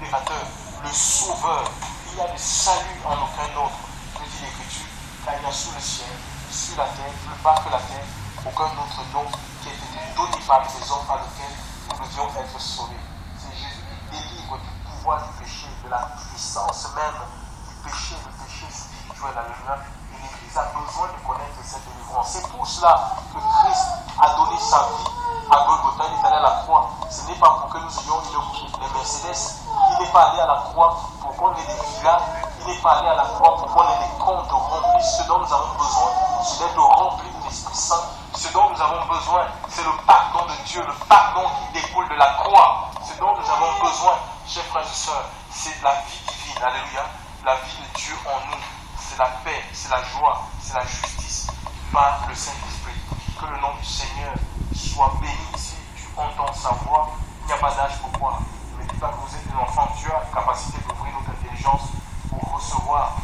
le sauveur. Il y a le salut en aucun autre, nous dit l'Écriture, car il y a sous le ciel, sur la terre, plus bas que la terre, aucun autre nom qui a été donné par les hommes par lequel nous devions être sauvés. C'est Jésus qui délivre du pouvoir du péché, de la puissance même du péché, le péché spirituel. Alléluia. Et l'Église a besoin de connaître cette délivrance. C'est pour cela que Christ a donné sa vie à Golgotha. Il est allé à la croix. Ce n'est pas pour que nous ayons une, les Mercedes. Il n'est pas allé à la croix pour qu'on ait des villas. Il n'est pas allé à la croix pour qu'on ait des comptes remplis. Ce dont nous avons besoin, c'est d'être remplis de l'Esprit Saint. Ce dont nous avons besoin, c'est le pardon de Dieu, le pardon qui découle de la croix. Ce dont nous avons besoin, chers frères et sœurs, c'est la vie divine. Alléluia. La vie de Dieu en nous. C'est la paix, c'est la joie, c'est la justice par le Saint-Esprit. Que le nom du Seigneur soit béni. Si tu entends sa voix, il n'y a pas d'âge pour quoi. Pas que vous êtes. Dieu a la capacité d'ouvrir notre intelligence pour recevoir